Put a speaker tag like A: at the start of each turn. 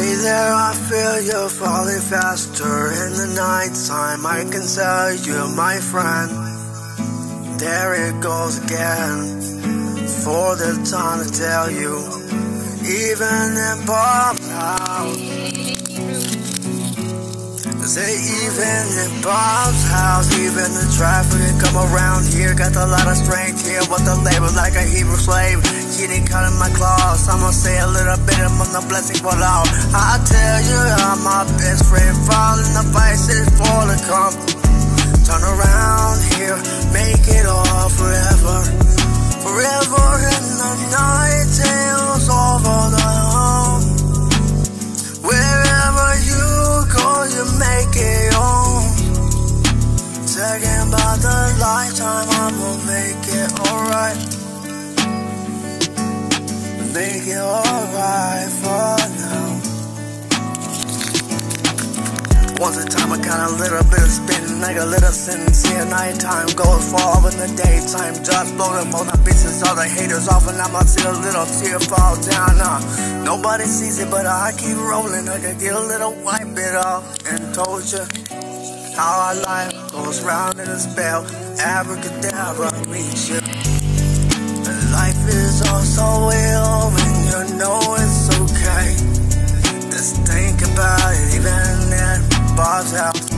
A: There, I feel you're falling faster in the nighttime. I can tell you, my friend. There it goes again. For the time to tell you, even in Bob's house. Say even in Bob's house, even the traffic come around here got a lot of strength here. What the label like a Hebrew slave, getting caught in my claws. I'ma say a little bit of the blessing for all. I tell you, I'm my best friend, falling the vices for the come. I'ma make it alright. Make it alright for now. Once a time I got a little bit of spin, like a little sincere nighttime goes far in the daytime. Just blow them all the bitches, all the haters off, and I'ma see a little tear fall down. Uh, nobody sees it, but I keep rolling. I can get a little wipe it off and told you how our life goes round in a spell, abracadabra, reach you. Life is all so real when you know it's okay. Just think about it, even at Bob's house.